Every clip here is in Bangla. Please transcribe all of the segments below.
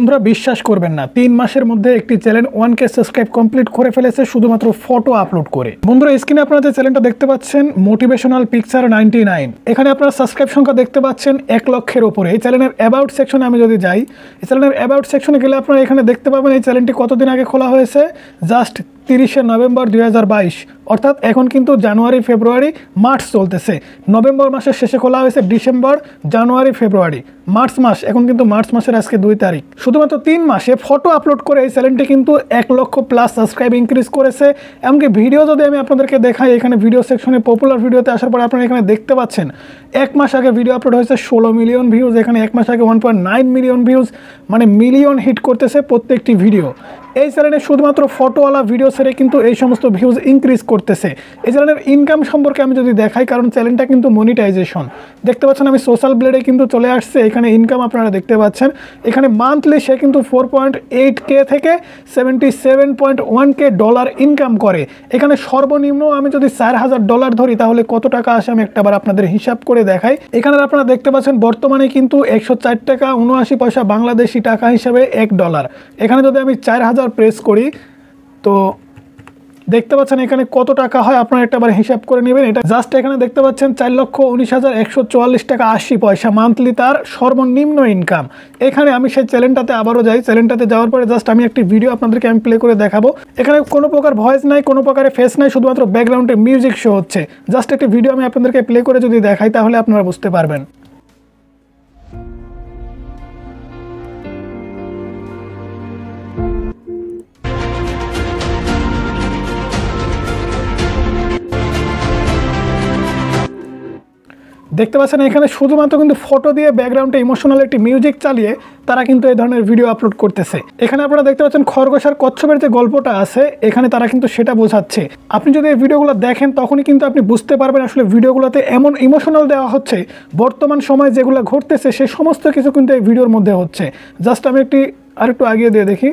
বন্ধুরা বিশ্বাস করবেন না, তিন মাসের মধ্যে একটি channel one K subscribe complete করে ফেলেছে শুধুমাত্র ফটো আপলোড করে। বন্ধুরা, স্ক্রিনে আপনারা যে চ্যানেলটা দেখতে পাচ্ছেন মোটিভেশনাল পিকচার নাইনটি নাইন এখানে আপনারা সাবস্ক্রাইব সংখ্যা দেখতে পাচ্ছেন এক লক্ষের ওপরে এই চ্যানেলের অ্যাবাউট সেকশনে আমি যদি যাই, এই চ্যানেলের অ্যাবাউট সেকশনে গেলে আপনারা এখানে দেখতে পাবেন এই চ্যানেলটি কতদিন আগে খোলা হয়েছে? জাস্ট তিরিশে নভেম্বর দুই হাজার বাইশ, অর্থাৎ এখন কিন্তু জানুয়ারি, ফেব্রুয়ারি, মার্চ চলতেছে। নভেম্বর মাসের শেষে খোলা হয়েছে ডিসেম্বর, জানুয়ারি, ফেব্রুয়ারি, মার্চ মাস, এখন কিন্তু মার্চ মাসের আজকে দুই তারিখ। শুধুমাত্র তিন মাসে ফটো আপলোড করে এই চ্যানেলটি কিন্তু এক লক্ষ প্লাস সাবস্ক্রাইব ইনক্রিজ করেছে। এমনকি ভিডিও যদি আমি আপনাদেরকে দেখাই, এখানে ভিডিও সেকশনে পপুলার ভিডিওতে আসার পরে আপনারা এখানে দেখতে পাচ্ছেন, এক মাস আগে ভিডিও আপলোড হয়েছে ষোলো মিলিয়ন ভিউজ এখানে এক মাস আগে one point nine million views মানে মিলিয়ন হিট করতেছে প্রত্যেকটি ভিডিও এই চ্যানেলে শুধুমাত্র ফটোওয়ালা ভিডিও ছেড়ে কিন্তু এই সমস্ত ভিউজ ইনক্রিজ করতেছে। এই চ্যানেলের ইনকাম সম্পর্কে আমি যদি দেখাই, কারণ চ্যানেলটা কিন্তু মনিটাইজেশন দেখতে পাচ্ছেন আমি সোশ্যাল ব্লেডে কিন্তু চলে আসছে, এখানে ইনকাম আপনারা দেখতে পাচ্ছেন। এখানে মান্থলি সে কিন্তু ফোর পয়েন্ট এইট কে থেকে seventy seven point one K dollar income করে। এখানে সর্বনিম্ন আমি যদি চার হাজার ডলার ধরি, তাহলে কত টাকা আসে আমি একটাবার আপনাদের হিসাব করে দেখাই। এখানে আপনারা দেখতে পাচ্ছেন, বর্তমানে কিন্তু একশো চার টাকা উনআশি পয়সা বাংলাদেশি টাকা হিসাবে এক ডলার এখানে যদি আমি চার হাজার প্রেস করি। তো দেখতে পাচ্ছেন এখানে কত টাকা হয়, আপনারা একটা বার হিসাব করে নেবেন। এটা জাস্ট এখানে দেখতে পাচ্ছেন চার লক্ষ উনিশ হাজার একশো চুয়াল্লিশ টাকা আশি পয়সা মান্থলি তার সর্বনিম্ন ইনকাম এখানে আমি সেই চ্যানেলটাতে আবারও যাই। চ্যানেলটাতে যাওয়ার পরে জাস্ট আমি একটি ভিডিও আপনাদেরকে আমি প্লে করে দেখাবো। এখানে কোনো প্রকার ভয়েস নাই, কোনো প্রকারের ফেস নাই, শুধুমাত্র ব্যাকগ্রাউন্ডে মিউজিক শো হচ্ছে। জাস্ট একটি ভিডিও আমি আপনাদেরকে প্লে করে যদি দেখাই, তাহলে আপনারা বুঝতে পারবেন। দেখতে পাচ্ছেন এখানে শুধুমাত্র কিন্তু ফটো দিয়ে ব্যাকগ্রাউন্ডে ইমোশনাল একটি মিউজিক চালিয়ে তারা কিন্তু এই ধরনের ভিডিও আপলোড করতেছে। এখানে আপনারা দেখতে পাচ্ছেন খরগোশ আর কচ্ছপের যে গল্পটা আছে, এখানে তারা কিন্তু সেটা বোঝাচ্ছে। আপনি যদি এই ভিডিওগুলো দেখেন, তখনই কিন্তু আপনি বুঝতে পারবেন আসলে ভিডিওগুলোতে এমন ইমোশনাল দেওয়া হচ্ছে, বর্তমান সময় যেগুলো ঘটতেছে, সে সমস্ত কিছু কিন্তু এই ভিডিওর মধ্যে হচ্ছে। জাস্ট আমি একটি, আরেকটু আগিয়ে দিয়ে দেখি।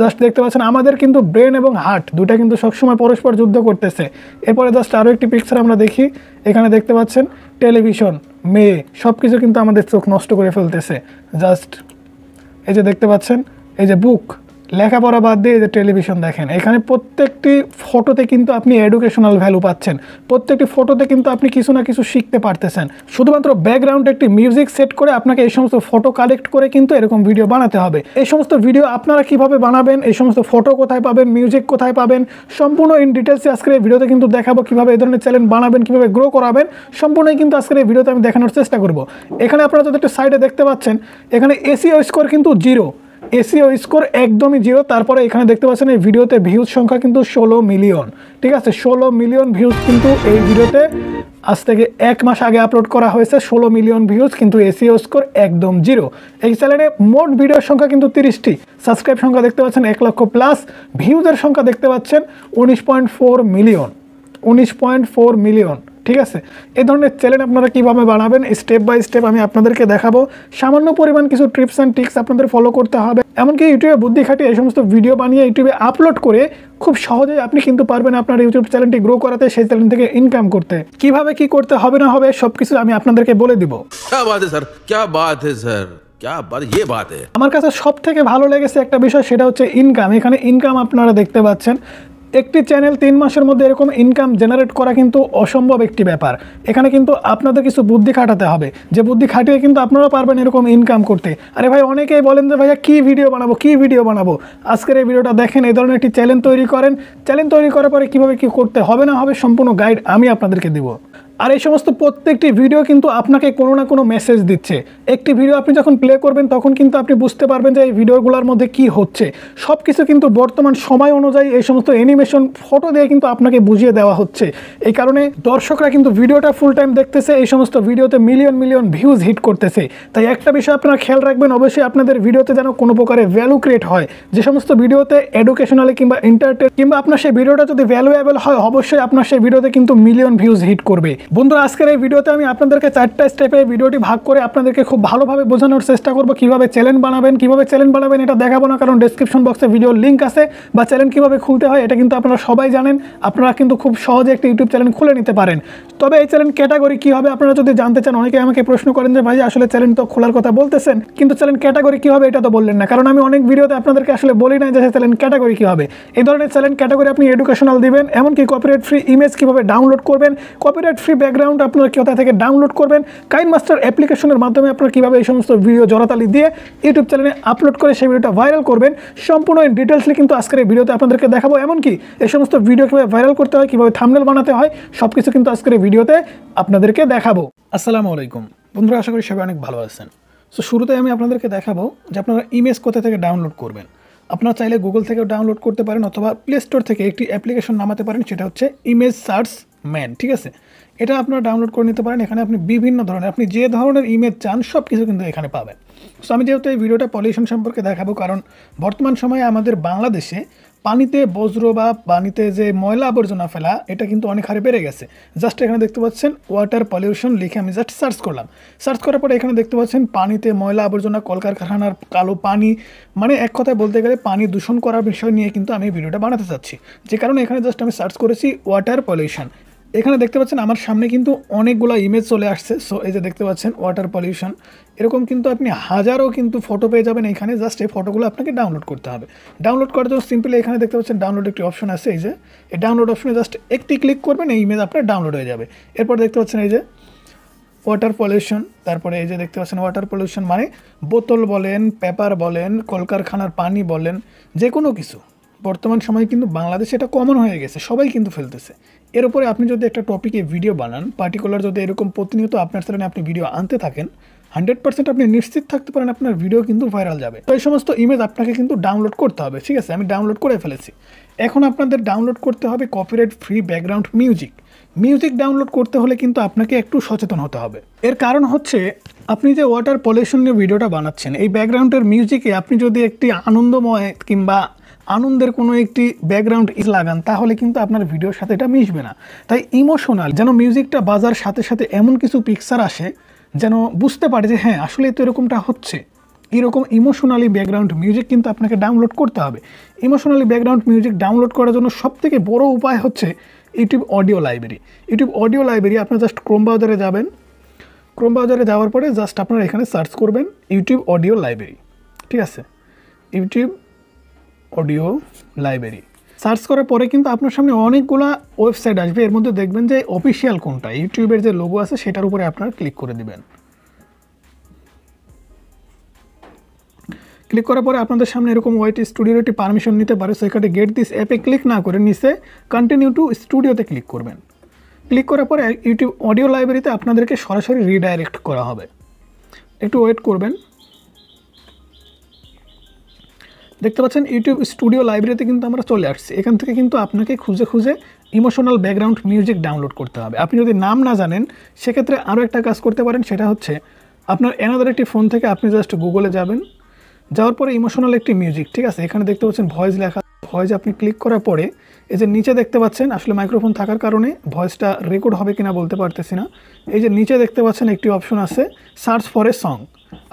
জাস্ট দেখতে পাচ্ছেন, আমাদের কিন্তু ব্রেন এবং হার্ট দুটা কিন্তু সবসময় পরস্পর যুদ্ধ করতেছে। এরপরে জাস্ট আরও একটি পিকচার আমরা দেখি। এখানে দেখতে পাচ্ছেন টেলিভিশন মেয়ে সব কিছু কিন্তু আমাদের চোখ নষ্ট করে ফেলতেছে। জাস্ট এই যে দেখতে পাচ্ছেন, এই যে বুক লেখাপড়া বাদ দিয়ে যে টেলিভিশন দেখেন, এখানে প্রত্যেকটি ফটোতে কিন্তু আপনি এডুকেশনাল ভ্যালু পাচ্ছেন। প্রত্যেকটি ফটোতে কিন্তু আপনি কিছু না কিছু শিখতে পারতেছেন। শুধুমাত্র ব্যাকগ্রাউন্ডে একটি মিউজিক সেট করে আপনাকে এই সমস্ত ফটো কালেক্ট করে কিন্তু এরকম ভিডিও বানাতে হবে। এই সমস্ত ভিডিও আপনারা কীভাবে বানাবেন, এই সমস্ত ফটো কোথায় পাবেন মিউজিক কোথায় পাবেন, সম্পূর্ণ ইন ডিটেলসে আজকের এই ভিডিওতে কিন্তু দেখাবো কীভাবে এই ধরনের চ্যানেল বানাবেন, কীভাবে গ্রো করাবেন, সম্পূর্ণই কিন্তু আজকের এই ভিডিওতে আমি দেখানোর চেষ্টা করব। এখানে আপনারা যদি একটা সাইডে দেখতে পাচ্ছেন, এখানে এসিও স্কোর কিন্তু জিরো এসিও স্কোর একদমই জিরো। তারপরে এখানে দেখতে পাচ্ছেন এই ভিডিওতে ভিউজ সংখ্যা কিন্তু ষোলো মিলিয়ন ঠিক আছে? ষোলো মিলিয়ন ভিউজ কিন্তু এই ভিডিওতে আজ থেকে এক মাস আগে আপলোড করা হয়েছে। ষোলো মিলিয়ন ভিউজ কিন্তু এসিও স্কোর একদম জিরো। এই চ্যানেলে মোট ভিডিওর সংখ্যা কিন্তু তিরিশটি। সাবস্ক্রাইব সংখ্যা দেখতে পাচ্ছেন এক লক্ষ প্লাস ভিউজের সংখ্যা দেখতে পাচ্ছেন উনিশ পয়েন্ট ফোর মিলিয়ন উনিশ পয়েন্ট ফোর মিলিয়ন ঠিক আছে? এই ধরনের চ্যানেল আপনারা কীভাবে বানাবেন স্টেপ বাই স্টেপ আমি আপনাদেরকে দেখাবো। সামান্য পরিমাণ কিছু ট্রিপস অ্যান্ড টিক্স আপনাদের ফলো করতে হবে। এমনকি ইউটিউবে বুদ্ধি খাটিয়ে এই সমস্ত ভিডিও বানিয়ে ইউটিউবে আপলোড করে খুব সহজেই আপনি কিন্তু পারবেন আপনার ইউটিউব চ্যানেলটি গ্রো করাতে সেই চ্যানেল থেকে ইনকাম করতে। কীভাবে কি করতে হবে না হবে সবকিছু আমি আপনাদেরকে বলে দিব। আমার কাছে সব থেকে ভালো লেগেছে একটা বিষয় সেটা হচ্ছে ইনকাম এখানে ইনকাম আপনারা দেখতে পাচ্ছেন। একটি চ্যানেল তিন মাসের মধ্যে এরকম ইনকাম জেনারেট করা কিন্তু অসম্ভব একটি ব্যাপার। এখানে কিন্তু আপনাদের কিছু বুদ্ধি খাটাতে হবে। যে বুদ্ধি খাটিয়ে কিন্তু আপনারা পারবেন এরকম ইনকাম করতে। আরে ভাই, অনেকেই বলেন যে ভাইয়া, কী ভিডিও বানাবো, কী ভিডিও বানাবো? আজকের এই ভিডিওটা দেখেন, এই ধরনের একটি চ্যানেল তৈরি করেন। চ্যানেল তৈরি করার পরে কীভাবে কী করতে হবে না হবে সম্পূর্ণ গাইড আমি আপনাদেরকে দিব। আর এই সমস্ত প্রত্যেকটি ভিডিও কিন্তু আপনাকে কোনো না কোনো মেসেজ দিচ্ছে। একটি ভিডিও আপনি যখন প্লে করবেন, তখন কিন্তু আপনি বুঝতে পারবেন যে এই ভিডিওগুলোর মধ্যে কি হচ্ছে। সব কিছু কিন্তু বর্তমান সময় অনুযায়ী এই সমস্ত অ্যানিমেশন ফটো দিয়ে কিন্তু আপনাকে বুঝিয়ে দেওয়া হচ্ছে। এই কারণে দর্শকরা কিন্তু ভিডিওটা ফুল টাইম দেখতেছে, এই সমস্ত ভিডিওতে মিলিয়ন মিলিয়ন ভিউজ হিট করতেছে। তাই একটা বিষয় আপনারা খেয়াল রাখবেন, অবশ্যই আপনাদের ভিডিওতে যেন কোনো প্রকারের ভ্যালু ক্রিয়েট হয়। যে সমস্ত ভিডিওতে এডুকেশনালি কিংবা এন্টারটেন কিংবা আপনার সেই ভিডিওটা যদি ভ্যালুয়েবল হয়, অবশ্যই আপনার সেই ভিডিওতে কিন্তু মিলিয়ন ভিউজ হিট করবে। বন্ধুরা, আজকের এই ভিডিওতে আমি আপনাদেরকে চারটা স্টেপে ভিডিওটি ভাগ করে আপনাদেরকে খুব ভালোভাবে বোঝানোর চেষ্টা করব। কীভাবে চ্যানেল বানাবেন, কীভাবে চ্যানেল বানাবেন এটা দেখাবো না, কারণ ডেসক্রিপশন বক্সে ভিডিওর লিঙ্ক আছে বা চ্যানেল কীভাবে খুলতে হয় এটা কিন্তু আপনারা সবাই জানেন। আপনারা কিন্তু খুব সহজে একটি ইউটিউব চ্যানেল খুলে নিতে পারেন। তবে এই চ্যানেল ক্যাটাগরি কী হবে আপনারা যদি জানতে চান, অনেকে আমাকে প্রশ্ন করেন যে, ভাই, আসলে চ্যানেল তো খোলার কথা বলতেছেন। কিন্তু চ্যানেল ক্যাটাগরি কী হবে এটা তো বললেন না। কারণ আমি অনেক ভিডিওতে আপনাদেরকে আসলে বলি না যে চ্যানেল ক্যাটাগরি কী হবে? এই ধরনের চ্যানেল ক্যাটাগরি আপনি এডুকেশনাল দিবেন, এমনকি কপিরাইট ফ্রি ইমেজ কীভাবে ডাউনলোড করবেন কপিরাইট ফ্রি ব্যাকগ্রাউন্ড আপনারা কোথা থেকে ডাউনলোড করবেন? কাইন মাস্টার অ্যাপ্লিকেশনের মাধ্যমে আপনারা কীভাবে এই সমস্ত ভিডিও জড়াতালি দিয়ে ইউটিউব চ্যানেলে আপলোড করে সেই ভিডিওটা ভাইরাল করবেন, সম্পূর্ণ ডিটেলসলি কিন্তু আজকের এই ভিডিওতে আপনাদেরকে দেখাবো। এমনকি এই সমস্ত ভিডিও কীভাবে ভাইরাল করতে হয়, কীভাবে থামনেল বানাতে হয় সব কিছু কিন্তু আজকের এই ভিডিওতে আপনাদেরকে দেখাবো। আসসালামু আলাইকুম। বন্ধুরা, আশা করি সবাই অনেক ভালো আছেন। সো শুরুতে আমি আপনাদেরকে দেখাবো যে আপনারা ইমেজ কোথা থেকে ডাউনলোড করবেন। আপনারা চাইলে গুগল থেকেও ডাউনলোড করতে পারেন অথবা প্লে স্টোর থেকে একটি অ্যাপ্লিকেশন নামাতে পারেন, সেটা হচ্ছে ইমেজ সার্চ ম্যান ঠিক আছে? এটা আপনারা ডাউনলোড করে নিতে পারেন। এখানে আপনি বিভিন্ন ধরনের, আপনি যে ধরনের ইমেজ চান সব কিছু কিন্তু এখানে পাবেন। সো আমি যেহেতু এই ভিডিওটা পলিউশন সম্পর্কে দেখাবো, কারণ বর্তমান সময়ে আমাদের বাংলাদেশে পানিতে বজ্র বা পানিতে যে ময়লা আবর্জনা ফেলা, এটা কিন্তু অনেক হারে বেড়ে গেছে। জাস্ট এখানে দেখতে পাচ্ছেন ওয়াটার পলিউশন লিখে আমি জাস্ট সার্চ করলাম। সার্চ করার পরে এখানে দেখতে পাচ্ছেন, পানিতে ময়লা আবর্জনা, কলকারখানার কালো পানি মানে এক কথায় বলতে গেলে পানি দূষণ করার বিষয় নিয়ে কিন্তু আমি ভিডিওটা বানাতে চাচ্ছি। যে কারণে এখানে জাস্ট আমি সার্চ করেছি ওয়াটার পলিউশন এখানে দেখতে পাচ্ছেন আমার সামনে কিন্তু অনেকগুলো ইমেজ চলে আসছে। সো এই যে দেখতে পাচ্ছেন ওয়াটার পলিউশন এরকম কিন্তু আপনি হাজারও কিন্তু ফটো পেয়ে যাবেন এখানে। জাস্ট এই ফটোগুলো আপনাকে ডাউনলোড করতে হবে। ডাউনলোড করার জন্য সিম্পলি এখানে দেখতে পাচ্ছেন ডাউনলোড একটি অপশন আছে, এই যে। এই ডাউনলোড অপশনে জাস্ট একটি ক্লিক করবেন, এই ইমেজ আপনার ডাউনলোড হয়ে যাবে। এরপর দেখতে পাচ্ছেন, এই যে ওয়াটার পলিউশন তারপরে এই যে দেখতে পাচ্ছেন ওয়াটার পলিউশন মানে বোতল বলেন পেপার বলেন, কলকারখানার পানি বলেন যে কোনো কিছু। বর্তমান সময়ে কিন্তু বাংলাদেশে এটা কমন হয়ে গেছে, সবাই কিন্তু ফেলতেছে। এর উপরে আপনি যদি একটা টপিকে ভিডিও বানান পার্টিকুলার যদি এরকম প্রতিনিয়ত আপনার চ্যানেলে আপনি ভিডিও আনতে থাকেন হান্ড্রেড পার্সেন্ট আপনি নিশ্চিত থাকতে পারেন আপনার ভিডিও কিন্তু ভাইরাল যাবে। তো এই সমস্ত ইমেজ আপনাকে কিন্তু ডাউনলোড করতে হবে, ঠিক আছে? আমি ডাউনলোড করে ফেলেছি। এখন আপনাদের ডাউনলোড করতে হবে copyright free background music music download করতে হলে কিন্তু আপনাকে একটু সচেতন হতে হবে। এর কারণ হচ্ছে, আপনি যে ওয়াটার পলিউশন নিয়ে ভিডিওটা বানাচ্ছেন, এই ব্যাকগ্রাউন্ডের মিউজিকে আপনি যদি একটি আনন্দময় কিংবা আনন্দের কোনো একটি ব্যাকগ্রাউন্ড লাগান, তাহলে কিন্তু আপনার ভিডিওর সাথে এটা মিশবে না। তাই ইমোশনাল যেন মিউজিকটা বাজার সাথে সাথে এমন কিছু পিকচার আসে, যেন বুঝতে পারে যে হ্যাঁ আসলে তো এরকমটা হচ্ছে। এরকম ইমোশনালি ব্যাকগ্রাউন্ড মিউজিক কিন্তু আপনাকে ডাউনলোড করতে হবে। ইমোশনালি ব্যাকগ্রাউন্ড মিউজিক ডাউনলোড করার জন্য সবথেকে বড় উপায় হচ্ছে YouTube audio library YouTube audio library আপনার জাস্ট ক্রোম ব্রাউজারে যাবেন। ক্রোম ব্রাউজারে যাওয়ার পরে জাস্ট আপনারা এখানে সার্চ করবেন ইউটিউব অডিও লাইব্রেরি ঠিক আছে? YouTube audio library. সার্চ করার পরে কিন্তু আপনার সামনে অনেকগুলো ওয়েবসাইট আসবে। এর মধ্যে দেখবেন যে অফিসিয়াল কোনটা, ইউটিউবের যে লোগো আছে সেটার উপরে আপনারা ক্লিক করে দিবেন। ক্লিক করার পরে আপনাদের সামনে এরকম ওয়াইট স্টুডিওর একটি পারমিশন নিতে পারে। সো এখানে গেট দিস অ্যাপে ক্লিক না করে নিচে কন্টিনিউ টু স্টুডিওতে ক্লিক করবেন। ক্লিক করার পরে ইউটিউব অডিও লাইব্রেরিতে আপনাদেরকে সরাসরি রিডাইরেক্ট করা হবে। একটু ওয়েট করবেন। দেখতে পাচ্ছেন ইউটিউব স্টুডিও লাইব্রেরিতে কিন্তু আমরা চলে আসছি। এখান থেকে কিন্তু আপনাকে খুঁজে খুঁজে ইমোশনাল ব্যাকগ্রাউন্ড মিউজিক ডাউনলোড করতে হবে। আপনি যদি নাম না জানেন, সেক্ষেত্রে আরও একটা কাজ করতে পারেন, সেটা হচ্ছে আপনার এনাদার একটি ফোন থেকে আপনি জাস্ট গুগলে যাবেন। যাওয়ার পরে ইমোশনাল একটি মিউজিক ঠিক আছে? এখানে দেখতে পাচ্ছেন ভয়েস লেখা ভয়েস আপনি ক্লিক করার পরে এই যে নিচে দেখতে পাচ্ছেন, আসলে মাইক্রোফোন থাকার কারণে ভয়েসটা রেকর্ড হবে কিনা বলতে পারতেছি না। এই যে নিচে দেখতে পাচ্ছেন একটি অপশন আছে, সার্চ ফর এ সং।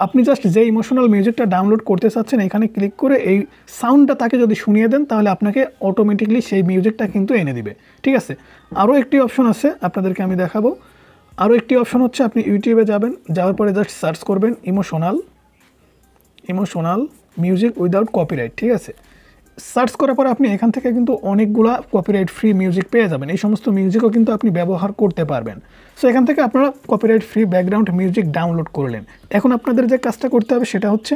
আপনি জাস্ট যে ইমোশনাল মিউজিকটা ডাউনলোড করতে চাচ্ছেন, এখানে ক্লিক করে এই সাউন্ডটা তাকে যদি শুনিয়ে দেন, তাহলে আপনাকে অটোমেটিকলি সেই মিউজিকটা কিন্তু এনে দিবে। ঠিক আছে? আরও একটি অপশন আছে, আপনাদেরকে আমি দেখাবো। আরও একটি অপশন হচ্ছে, আপনি ইউটিউবে যাবেন, যাওয়ার পরে জাস্ট সার্চ করবেন emotional emotional music without copyright. ঠিক আছে? সার্চ করার পরে আপনি এখান থেকে কিন্তু অনেকগুলো কপিরাইট ফ্রি মিউজিক পেয়ে যাবেন। এই সমস্ত মিউজিকও কিন্তু আপনি ব্যবহার করতে পারবেন। সো এখান থেকে আপনারা copyright free background music download করলেন এখন আপনাদের যে কাজটা করতে হবে সেটা হচ্ছে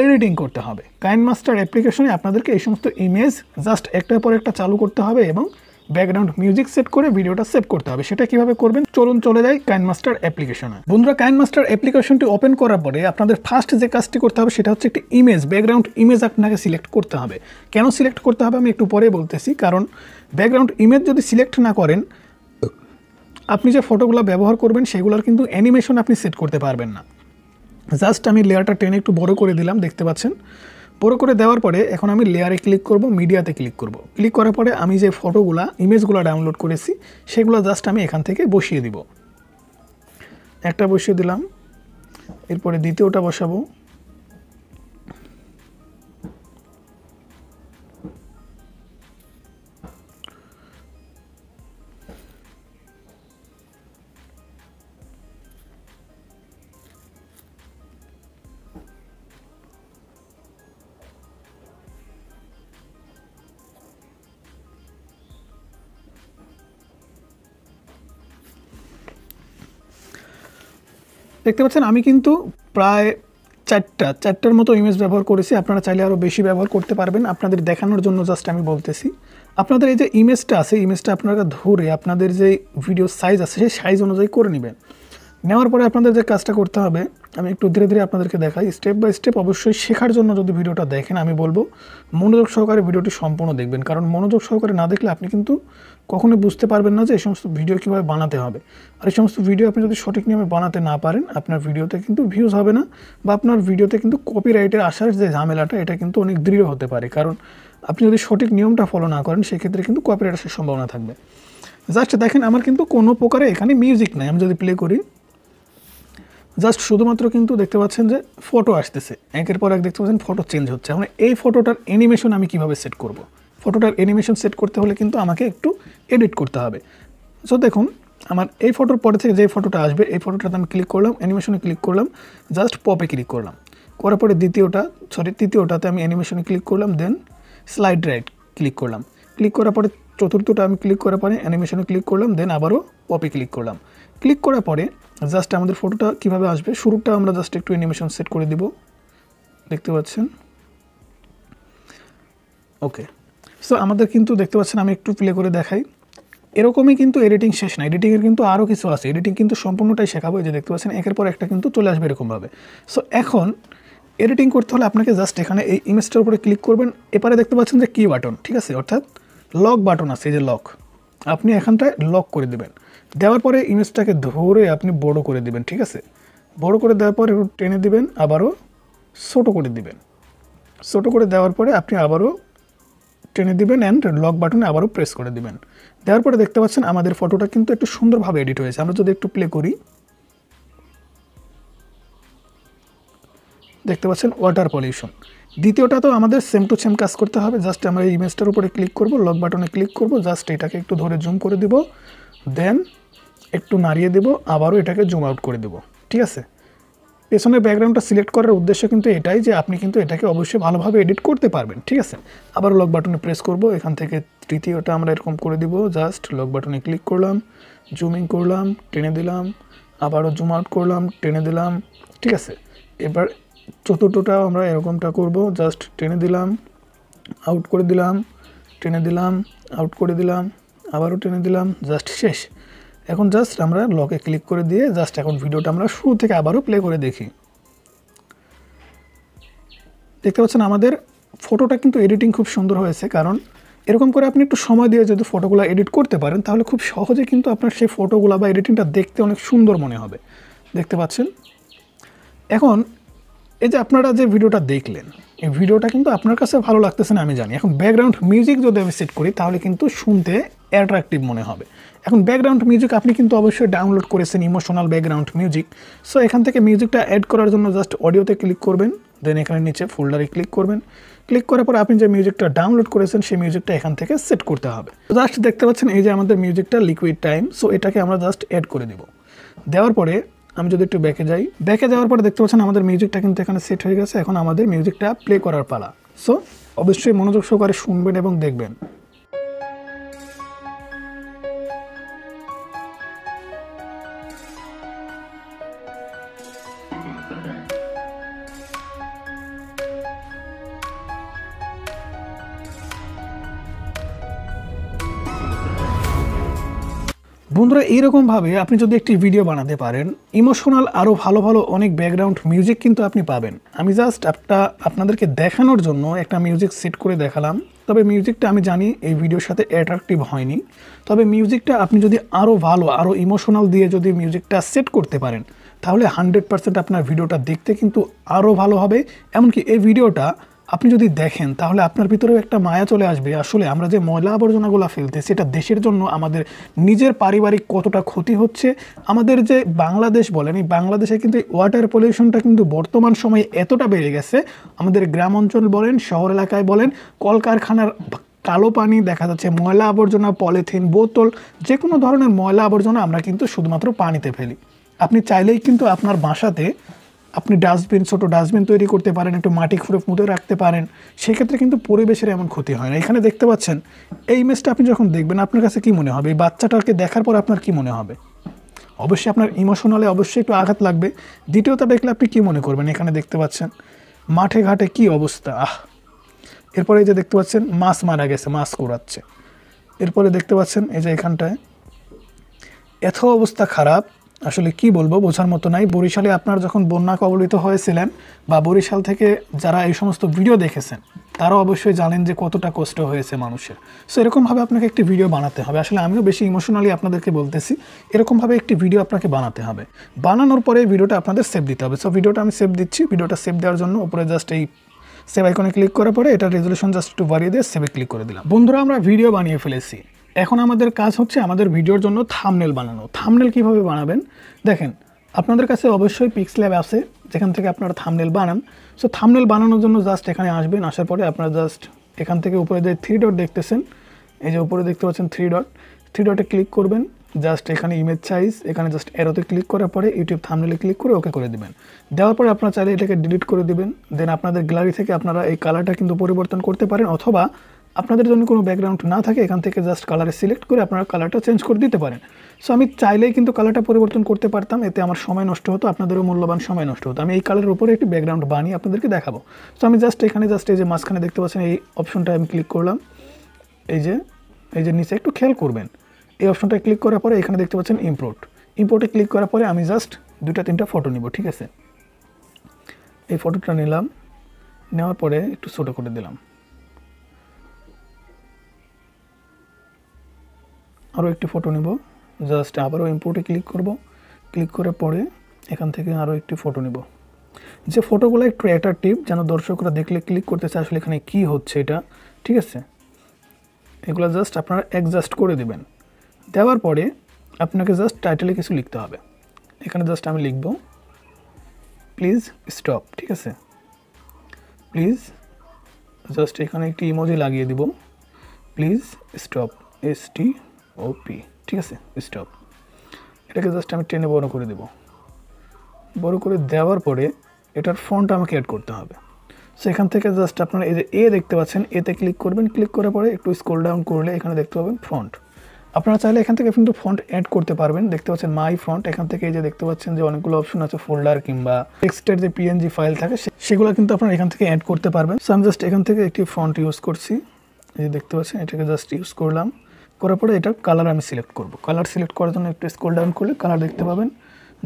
এডিটিং করতে হবে। কাইন মাস্টার অ্যাপ্লিকেশনে আপনাদেরকে এই সমস্ত ইমেজ জাস্ট একটার পর একটা চালু করতে হবে এবং ব্যাকগ্রাউন্ড মিউজিক সেট করে ভিডিওটা সেভ করতে হবে। সেটা কীভাবে করবেন? চলুন চলে যাই কাইন মাস্টার অ্যাপ্লিকেশনে বন্ধুরা কাইন মাস্টার অ্যাপ্লিকেশনটি ওপেন করার পরে আপনাদের ফার্স্ট যে কাজটি করতে হবে সেটা হচ্ছে একটি ইমেজ ব্যাকগ্রাউন্ড ইমেজ আপনাকে সিলেক্ট করতে হবে। কেন সিলেক্ট করতে হবে আমি একটু পরে বলতেছি। কারণ ব্যাকগ্রাউন্ড ইমেজ যদি সিলেক্ট না করেন, আপনি যে ফটোগুলো ব্যবহার করবেন সেগুলোর কিন্তু অ্যানিমেশন আপনি সেট করতে পারবেন না। জাস্ট আমি লেয়ারটা টেনে একটু বড় করে দিলাম, দেখতে পাচ্ছেন? বড় করে দেওয়ার পরে এখন আমি লেয়ারে ক্লিক করব মিডিয়াতে ক্লিক করব। ক্লিক করার পরে আমি যে ফটোগুলা ইমেজগুলো ডাউনলোড করেছি, সেগুলো জাস্ট আমি এখান থেকে বসিয়ে দিব। একটা বসিয়ে দিলাম, এরপরে দ্বিতীয়টা বসাবো। দেখতে পাচ্ছেন, আমি কিন্তু প্রায় চারটা, চারটার মতো ইমেজ ব্যবহার করেছি। আপনারা চাইলে আরও বেশি ব্যবহার করতে পারবেন। আপনাদের দেখানোর জন্য জাস্ট আমি বলতেছি। আপনাদের এই যে ইমেজটা আছে ইমেজটা আপনারা ধরে আপনাদের যে ভিডিও সাইজ আছে, সেই সাইজ অনুযায়ী করে নেবেন। নেওয়ার পরে আপনাদের যে কাজটা করতে হবে, আমি একটু ধীরে ধীরে আপনাদেরকে দেখাই। স্টেপ বাই স্টেপ অবশ্যই শেখার জন্য যদি ভিডিওটা দেখেন, আমি বলব মনোযোগ সহকারে ভিডিওটি সম্পূর্ণ দেখবেন। কারণ মনোযোগ সহকারে না দেখলে আপনি কিন্তু কখনোই বুঝতে পারবেন না যে এই সমস্ত ভিডিও কীভাবে বানাতে হবে। আর এই সমস্ত ভিডিও আপনি যদি সঠিক নিয়মে বানাতে না পারেন, আপনার ভিডিওতে কিন্তু ভিউজ হবে না বা আপনার ভিডিওতে কিন্তু কপিরাইটের আসার যে ঝামেলাটা, এটা কিন্তু অনেক দৃঢ় হতে পারে। কারণ আপনি যদি সঠিক নিয়মটা ফলো না করেন, সেক্ষেত্রে কিন্তু কপিরাইট আসার সম্ভাবনা থাকবে। জাস্ট দেখেন, আমার কিন্তু কোনো প্রকারে এখানে মিউজিক নাই। আমি যদি প্লে করি জাস্ট শুধুমাত্র কিন্তু দেখতে পাচ্ছেন যে ফটো আসতেছে। একের পর এক দেখতে পাচ্ছেন ফটো চেঞ্জ হচ্ছে। এখন এই ফটোটার অ্যানিমেশন আমি কীভাবে সেট করব? ফটোটার অ্যানিমেশন সেট করতে হলে কিন্তু আমাকে একটু এডিট করতে হবে। সো দেখুন, আমার এই ফটোর পরে থেকে যে ফটোটা আসবে, এই ফটোটাতে আমি ক্লিক করলাম অ্যানিমেশনে ক্লিক করলাম জাস্ট পপে ক্লিক করলাম। করার পরে দ্বিতীয়টা সরি তৃতীয়টাতে আমি অ্যানিমেশনে ক্লিক করলাম দেন স্লাইড রাইট ক্লিক করলাম। ক্লিক করার পরে চতুর্থটা আমি ক্লিক করার পরে অ্যানিমেশনে ক্লিক করলাম দেন আবারও পপে ক্লিক করলাম। ক্লিক করার পরে জাস্ট আমাদের ফটোটা কীভাবে আসবে? শুরুটা আমরা জাস্ট একটু অ্যানিমেশন সেট করে দিব। দেখতে পাচ্ছেন? ওকে সো আমাদের কিন্তু দেখতে পাচ্ছেন, আমি একটু প্লে করে দেখাই। এরকমই কিন্তু এডিটিং শেষ না। এডিটিংয়ের কিন্তু আরও কিছু আছে। এডিটিং কিন্তু সম্পূর্ণটাই শেখাবো। যে দেখতে পাচ্ছেন, একের পর একটা কিন্তু চলে আসবে এরকমভাবে। সো এখন এডিটিং করতে হলে আপনাকে জাস্ট এখানে এই ইমেজটার উপরে ক্লিক করবেন। এপারে দেখতে পাচ্ছেন যে কি বাটন ঠিক আছে? অর্থাৎ লক বাটন আছে, এই যে লক আপনি এখানটায় লক করে দেবেন। দেওয়ার পরে ইমেজটাকে ধরে আপনি বড় করে দিবেন, ঠিক আছে? বড় করে দেওয়ার পর একটু টেনে দিবেন, আবারও ছোটো করে দিবেন। ছোটো করে দেওয়ার পরে আপনি আবারও টেনে দিবেন অ্যান্ড লক বাটনে আবারও প্রেস করে দিবেন। দেওয়ার পরে দেখতে পাচ্ছেন আমাদের ফটোটা কিন্তু একটু সুন্দরভাবে এডিট হয়েছে। আমরা যদি একটু প্লে করি, দেখতে পাচ্ছেন ওয়াটার পলিউশন দ্বিতীয়টা তো আমাদের সেম টু সেম কাজ করতে হবে। জাস্ট আমরা এই ইমেজটার উপরে ক্লিক করব লক বাটনে ক্লিক করব জাস্ট এটাকে একটু ধরে জুম করে দিব। দেন একটু নাড়িয়ে দেব, আবারও এটাকে জুম আউট করে দেব, ঠিক আছে? পেছনের ব্যাকগ্রাউন্ডটা সিলেক্ট করার উদ্দেশ্য কিন্তু এটাই যে আপনি কিন্তু এটাকে অবশ্যই ভালোভাবে এডিট করতে পারবেন, ঠিক আছে? আবার লক বাটনে প্রেস করব, এখান থেকে তৃতীয়টা আমরা এরকম করে দিব জাস্ট লক বাটনে ক্লিক করলাম জুমিং করলাম, টেনে দিলাম, আবারও জুম আউট করলাম, টেনে দিলাম, ঠিক আছে? এবার চতুর্থটাও আমরা এরকমটা করব জাস্ট টেনে দিলাম আউট করে দিলাম, টেনে দিলাম আউট করে দিলাম, আবারও টেনে দিলাম জাস্ট শেষ। এখন জাস্ট আমরা লকে ক্লিক করে দিয়ে জাস্ট এখন ভিডিওটা আমরা শুরু থেকে আবারও প্লে করে দেখি। দেখতে পাচ্ছেন আমাদের ফটোটা কিন্তু এডিটিং খুব সুন্দর হয়েছে, কারণ এরকম করে আপনি একটু সময় দিয়ে যদি ফটোগুলো এডিট করতে পারেন, তাহলে খুব সহজে কিন্তু আপনার সেই ফটোগুলো বা এডিটিংটা দেখতে অনেক সুন্দর মনে হবে। দেখতে পাচ্ছেন? এখন এই যে আপনারা যে ভিডিওটা দেখলেন, এই ভিডিওটা কিন্তু আপনার কাছে ভালো লাগতেছে না, আমি জানি। এখন ব্যাকগ্রাউন্ড মিউজিক যদি আমি সেট করি, তাহলে কিন্তু শুনতে অ্যাট্রাকটিভ মনে হবে। এখন ব্যাকগ্রাউন্ড মিউজিক আপনি কিন্তু অবশ্যই ডাউনলোড করেছেন ইমোশনাল ব্যাকগ্রাউন্ড মিউজিক সো এখান থেকে মিউজিকটা অ্যাড করার জন্য জাস্ট অডিওতে ক্লিক করবেন দেন এখানে নিচে ফোল্ডারে ক্লিক করবেন। ক্লিক করার পর আপনি যে মিউজিকটা ডাউনলোড করেছেন, সেই মিউজিকটা এখান থেকে সেট করতে হবে। জাস্ট দেখতে পাচ্ছেন এই যে আমাদের মিউজিকটা লিকুইড টাইম সো এটাকে আমরা জাস্ট অ্যাড করে দেব। দেওয়ার পরে আমি যদি একটু ব্যাকে যাই ব্যাকে যাওয়ার পরে দেখতে পাচ্ছেন আমাদের মিউজিকটা কিন্তু এখানে সেট হয়ে গেছে, এখন আমাদের মিউজিকটা প্লে করার পালা। সো অবশ্যই মনোযোগ সহকারে শুনবেন এবং দেখবেন। বন্ধুরা, এইরকমভাবে আপনি যদি একটি ভিডিও বানাতে পারেন ইমোশনাল আরও ভালো ভালো অনেক ব্যাকগ্রাউন্ড মিউজিক কিন্তু আপনি পাবেন। আমি জাস্ট একটা আপনাদেরকে দেখানোর জন্য একটা মিউজিক সেট করে দেখালাম। তবে মিউজিকটা আমি জানি এই ভিডিওর সাথে অ্যাট্রাকটিভ হয়নি। তবে মিউজিকটা আপনি যদি আরও ভালো আরও ইমোশনাল দিয়ে যদি মিউজিকটা সেট করতে পারেন, তাহলে হান্ড্রেড পার্সেন্ট আপনার ভিডিওটা দেখতে কিন্তু আরও ভালো হবে। এমনকি এই ভিডিওটা আপনি যদি দেখেন, তাহলে আপনার ভিতরেও একটা মায়া চলে আসবে। আসলে আমরা যে ময়লা আবর্জনাগুলো ফেলতেছি এটা দেশের জন্য আমাদের নিজের পারিবারিক কতটা ক্ষতি হচ্ছে, আমাদের যে বাংলাদেশ বলেন, এই বাংলাদেশে কিন্তু ওয়াটার পলিউশনটা কিন্তু বর্তমান সময়ে এতটা বেড়ে গেছে। আমাদের গ্রাম অঞ্চল বলেন, শহর এলাকায় বলেন, কলকারখানার কালো পানি, দেখা যাচ্ছে ময়লা আবর্জনা, পলিথিন, বোতল যে কোনো ধরনের ময়লা আবর্জনা আমরা কিন্তু শুধুমাত্র পানিতে ফেলি। আপনি চাইলেই কিন্তু আপনার বাসাতে আপনি ডাস্টবিন ছোট ডাস্টবিন তৈরি করতে পারেন, একটু মাটি খুঁড়ে পুঁতে রাখতে পারেন, সেক্ষেত্রে কিন্তু পরিবেশের এমন ক্ষতি হয় না। এখানে দেখতে পাচ্ছেন, এই ইমেজটা আপনি যখন দেখবেন, আপনার কাছে কি মনে হবে? এই বাচ্চাটাকে দেখার পর আপনার কি মনে হবে? অবশ্যই আপনার ইমোশনালে অবশ্যই একটু আঘাত লাগবে। দ্বিতীয়টা দেখলে আপনি কি মনে করবেন? এখানে দেখতে পাচ্ছেন, মাঠে ঘাটে কি অবস্থা? আহ! এরপরে এই যে দেখতে পাচ্ছেন, মাছ মারা গেছে, মাছ কুড়াচ্ছে। এরপরে দেখতে পাচ্ছেন, এই যে এখানটায়, এত অবস্থা খারাপ আসলে কি বলব, বোঝার মতো নাই। বরিশালে আপনার যখন বন্যা কবলিত হয়েছিলেন বা বরিশাল থেকে যারা এই সমস্ত ভিডিও দেখেছেন তারা অবশ্যই জানেন যে কতটা কষ্ট হয়েছে মানুষের। সো এরকমভাবে আপনাকে একটি ভিডিও বানাতে হবে। আসলে আমিও বেশি ইমোশনালি আপনাদেরকে বলতেছি, এরকমভাবে একটি ভিডিও আপনাকে বানাতে হবে। বানানোর পরে ভিডিওটা আপনাদের সেভ দিতে হবে। সো ভিডিওটা আমি সেভ দিচ্ছি। ভিডিওটা সেভ দেওয়ার জন্য উপরে জাস্ট এই সেভ আইকনে ক্লিক করার পরে এটা রেজলিউশন জাস্ট একটু বাড়িয়ে দিয়ে সেভে ক্লিক করে দিলাম। বন্ধুরা, আমরা ভিডিও বানিয়ে ফেলেছি। এখন আমাদের কাজ হচ্ছে আমাদের ভিডিওর জন্য থামনেল বানানো। থামনেল কীভাবে বানাবেন? দেখেন, আপনাদের কাছে অবশ্যই পিক্সল্যাব আছে, যেখান থেকে আপনারা থামনেল বানান। সো থামনেল বানানোর জন্য জাস্ট এখানে আসবেন, আসার পরে আপনারা জাস্ট এখান থেকে উপরে যে থ্রি ডট দেখতেছেন, এই যে উপরে দেখতে পাচ্ছেন থ্রি ডট থ্রি ডটে ক্লিক করবেন জাস্ট এখানে ইমেজ সাইজ এখানে জাস্ট এরোতে ক্লিক করার পরে ইউটিউব থামনেলে ক্লিক করে ওকে করে দিবেন। দেওয়ার পরে আপনারা চাইলে এটাকে ডিলিট করে দিবেন দেন আপনাদের গ্যালারি থেকে আপনারা এই কালারটা কিন্তু পরিবর্তন করতে পারেন, অথবা আপনাদের জন্য কোনো ব্যাকগ্রাউন্ড না থাকে, এখান থেকে জাস্ট কালারে সিলেক্ট করে আপনারা কালারটা চেঞ্জ করে দিতে পারেন। সো আমি চাইলেই কিন্তু কালারটা পরিবর্তন করতে পারতাম, এতে আমার সময় নষ্ট হতো, আপনাদেরও মূল্যবান সময় নষ্ট হতো। আমি এই কালারের উপরে একটি ব্যাকগ্রাউন্ড বানিয়ে আপনাদেরকে দেখাবো। সো আমি জাস্ট এখানে জাস্ট এই যে মাঝখানে দেখতে পাচ্ছেন, এই অপশনটা আমি ক্লিক করলাম। এই যে এই যে নিচে একটু খেয়াল করবেন। এই অপশনটা ক্লিক করার পরে এখানে দেখতে পাচ্ছেন ইম্পোর্ট ইম্পোর্টে ক্লিক করার পরে আমি জাস্ট দুটা তিনটা ফটো নিব, ঠিক আছে? এই ফটোটা নিলাম। নেওয়ার পরে একটু ছোটো করে দিলাম। আরও একটি ফটো নেব। জাস্ট আবারও ইম্পোর্টে ক্লিক করব। ক্লিক করে পরে এখান থেকে আরও একটি ফটো নেব। যে ফটোগুলো একটু অ্যাট্রাকটিভ যেন দর্শকরা দেখলে ক্লিক করতেছে আসলে এখানে কি হচ্ছে এটা, ঠিক আছে? এগুলো জাস্ট আপনারা অ্যাডজাস্ট করে দেবেন। দেওয়ার পরে আপনাকে জাস্ট টাইটেলে কিছু লিখতে হবে। এখানে জাস্ট আমি লিখব প্লিজ স্টপ ঠিক আছে? প্লিজ জাস্ট এখানে একটি ইমোজি লাগিয়ে দিব। Please stop S T O P ঠিক আছে স্টপ এটাকে জাস্ট আমি টেনে বড় করে দেব। বড় করে দেওয়ার পরে এটার ফন্ট আমাকে অ্যাড করতে হবে। সো এখান থেকে জাস্ট আপনারা এই যে এ দেখতে পাচ্ছেন এতে ক্লিক করবেন ক্লিক করার পরে একটু স্ক্রল ডাউন করলে এখানে দেখতে পাবেন ফন্ট আপনারা চাইলে এখান থেকে কিন্তু ফন্ট অ্যাড করতে পারবেন। দেখতে পাচ্ছেন মাই ফন্ট এখান থেকে এই যে দেখতে পাচ্ছেন যে অনেকগুলো অপশন আছে ফোল্ডার কিংবা টেক্সটের যে পিএনজি ফাইল থাকে সেগুলো কিন্তু আপনারা এখান থেকে অ্যাড করতে পারবেন। সো আমি জাস্ট এখান থেকে একটি ফন্ট ইউজ করছি। এই যে দেখতে পাচ্ছেন, এটাকে জাস্ট ইউজ করলাম। করার পরে এটা কালার আমি সিলেক্ট করব। কালার সিলেক্ট করার জন্য একটু স্ক্রল ডাউন করলে কালার দেখতে পাবেন।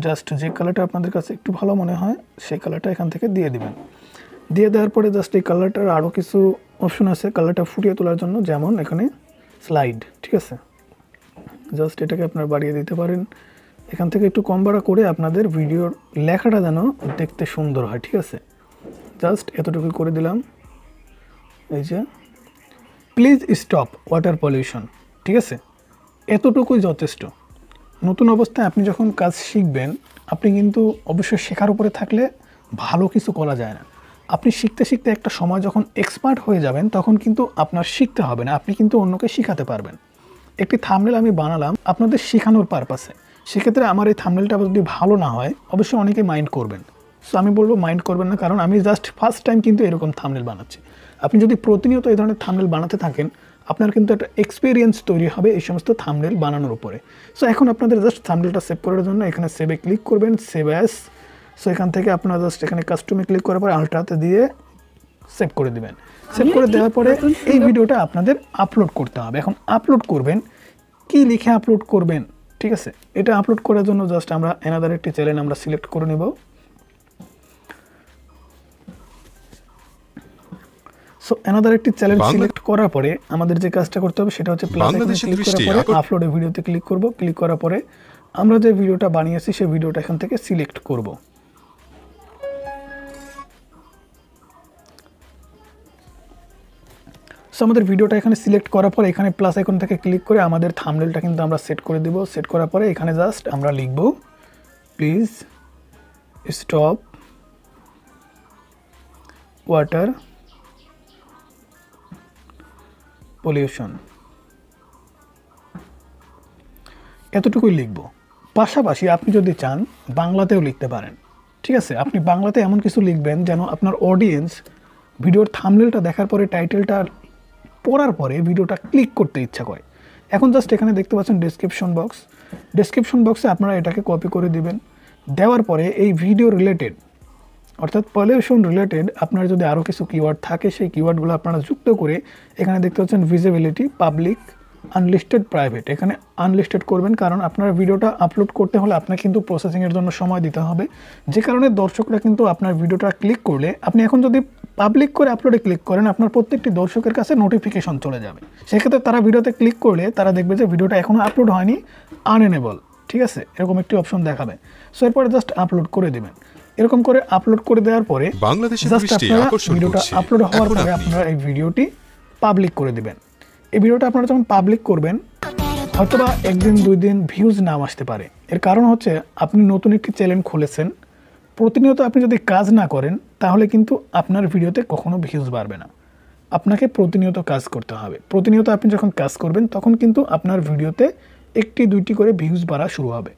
জাস্ট যে কালারটা আপনাদের কাছে একটু ভালো মনে হয়, সেই কালারটা এখান থেকে দিয়ে দিবেন। দিয়ে দেওয়ার পরে জাস্ট এই কালারটার আরও কিছু অপশন আছে। কালারটা ফুটিয়ে তোলার জন্য যেমন এখানে স্লাইড ঠিক আছে? জাস্ট এটাকে আপনারা বাড়িয়ে দিতে পারেন। এখান থেকে একটু কম বাড়া করে আপনাদের ভিডিওর লেখাটা যেন দেখতে সুন্দর হয়, ঠিক আছে? জাস্ট এতটুকু করে দিলাম। এই যে প্লিজ স্টপ ওয়াটার পলিউশন ঠিক আছে? এতটুকুই যথেষ্ট। নতুন অবস্থায় আপনি যখন কাজ শিখবেন, আপনি কিন্তু অবশ্যই শেখার উপরে থাকলে ভালো কিছু করা যায় না। আপনি শিখতে শিখতে একটা সময় যখন এক্সপার্ট হয়ে যাবেন, তখন কিন্তু আপনার শিখতে হবে না, আপনি কিন্তু অন্যকে শিখাতে পারবেন। একটি থামনেল আমি বানালাম আপনাদের শেখানোর পারপাসে সেক্ষেত্রে আমার এই থামনেলটা যদি ভালো না হয়, অবশ্যই অনেকে মাইন্ড করবেন। সো আমি বলব মাইন্ড করবেন না, কারণ আমি জাস্ট ফার্স্ট টাইম কিন্তু এরকম থামনেল বানাচ্ছি। আপনি যদি প্রতিনিয়ত এই ধরনের থামনেল বানাতে থাকেন আপনার কিন্তু একটা এক্সপিরিয়েন্স তৈরি হবে এই সমস্ত থামনেল বানানোর উপরে। সো এখন আপনাদের জাস্ট থামনেলটা সেভ করার জন্য এখানে সেভে ক্লিক করবেন সেভ অ্যাস সো এখান থেকে আপনারা জাস্ট এখানে কাস্টমে ক্লিক করার পরে আলট্রাতে দিয়ে সেভ করে দিবেন। সেভ করে দেওয়ার পরে এই ভিডিওটা আপনাদের আপলোড করতে হবে। এখন আপলোড করবেন কি লিখে আপলোড করবেন ঠিক আছে? এটা আপলোড করার জন্য জাস্ট আমরা এনাদার একটি চ্যানেল আমরা সিলেক্ট করে নেব। সো এনাদার একটি চ্যানেল সিলেক্ট করার পরে আমাদের যে কাজটা করতে হবে সেটা হচ্ছে প্লাস ক্লিক করার পরে আপলোডে ভিডিওতে ক্লিক করব। ক্লিক করার পরে আমরা যে ভিডিওটা বানিয়েছি সেই ভিডিওটা এখান থেকে সিলেক্ট করব। সো আমাদের ভিডিওটা এখানে সিলেক্ট করার পরে এখানে প্লাস আইকন থেকে ক্লিক করে আমাদের থামনেলটা কিন্তু আমরা সেট করে দিব। সেট করার পরে এখানে জাস্ট আমরা লিখব প্লিজ স্টপ ওয়াটার পলিউশন এতটুকুই লিখব। পাশাপাশি আপনি যদি চান, বাংলাতেও লিখতে পারেন। ঠিক আছে? আপনি বাংলাতে এমন কিছু লিখবেন যেন আপনার অডিয়েন্স ভিডিওর থামনেলটা দেখার পরে টাইটেলটা পড়ার পরে ভিডিওটা ক্লিক করতে ইচ্ছা করে। এখন জাস্ট এখানে দেখতে পাচ্ছেন ডেসক্রিপশন বক্স ডেসক্রিপশন বক্সে আপনারা এটাকে কপি করে দিবেন। দেওয়ার পরে এই ভিডিও রিলেটেড অর্থাৎ পলিউশন রিলেটেড আপনার যদি আরও কিছু কিওয়ার্ড থাকে, সেই কিওয়ার্ডগুলো আপনারা যুক্ত করে এখানে দেখতে পাচ্ছেন ভিজিবিলিটি পাবলিক আনলিস্টেড প্রাইভেট এখানে আনলিস্টেড করবেন কারণ আপনার ভিডিওটা আপলোড করতে হলে আপনাকে কিন্তু প্রসেসিংয়ের জন্য সময় দিতে হবে। যে কারণে দর্শকরা কিন্তু আপনার ভিডিওটা ক্লিক করলে, আপনি এখন যদি পাবলিক করে আপলোডে ক্লিক করেন, আপনার প্রত্যেকটি দর্শকের কাছে নোটিফিকেশন চলে যাবে। সেক্ষেত্রে তারা ভিডিওতে ক্লিক করলে তারা দেখবে যে ভিডিওটা এখনও আপলোড হয়নি আনএনেবল ঠিক আছে? এরকম একটি অপশন দেখাবে। সো এরপরে জাস্ট আপলোড করে দিবেন। এরকম করে আপলোড করে দেওয়ার পরে আকর্ষণ ভিডিওটা আপলোড হওয়ার পরে আপনারা এই ভিডিওটি পাবলিক করে দিবেন। এই ভিডিওটা আপনারা যখন পাবলিক করবেন হয়তোবা একদিন দুই দিন ভিউজ নাম আসতে পারে। এর কারণ হচ্ছে আপনি নতুন একটি চ্যানেল খুলেছেন প্রতিনিয়ত আপনি যদি কাজ না করেন তাহলে কিন্তু আপনার ভিডিওতে কখনো ভিউজ বাড়বে না। আপনাকে প্রতিনিয়ত কাজ করতে হবে। প্রতিনিয়ত আপনি যখন কাজ করবেন তখন কিন্তু আপনার ভিডিওতে একটি দুইটি করে ভিউজ বাড়া শুরু হবে।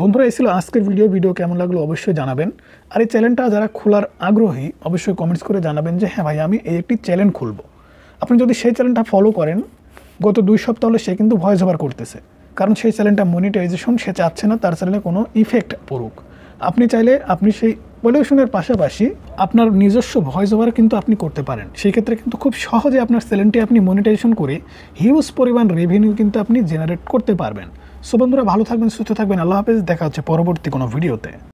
বন্ধুরা, এই আজকের ভিডিও ভিডিও কেমন লাগল অবশ্যই জানাবেন। আর এই চ্যানেলটা যারা খোলার আগ্রহী, অবশ্যই কমেন্টস করে জানাবেন যে হ্যাঁ ভাই, আমি এই একটি চ্যানেল খুলবো। আপনি যদি সেই চ্যানেলটা ফলো করেন, গত দুই সপ্তাহ হলে সে কিন্তু ভয়েস ওভার করতেছে। কারণ সেই চ্যানেলটা মনিটাইজেশন সে চাচ্ছে না, তার চ্যানেলে কোনো ইফেক্ট পড়ুক। আপনি চাইলে আপনি সেই পলিউশনের পাশাপাশি আপনার নিজস্ব ভয়েস ওভার কিন্তু আপনি করতে পারেন। সেই ক্ষেত্রে কিন্তু খুব সহজে আপনার চ্যানেলটি আপনি মনিটাইজেশন করে হিউজ পরিমাণ রেভিনিউ কিন্তু আপনি জেনারেট করতে পারবেন। সো বন্ধুরা ভালো থাকবেন সুস্থ থাকবেন। আল্লাহ হাফেজ দেখা হচ্ছে পরবর্তী কোনো ভিডিওতে।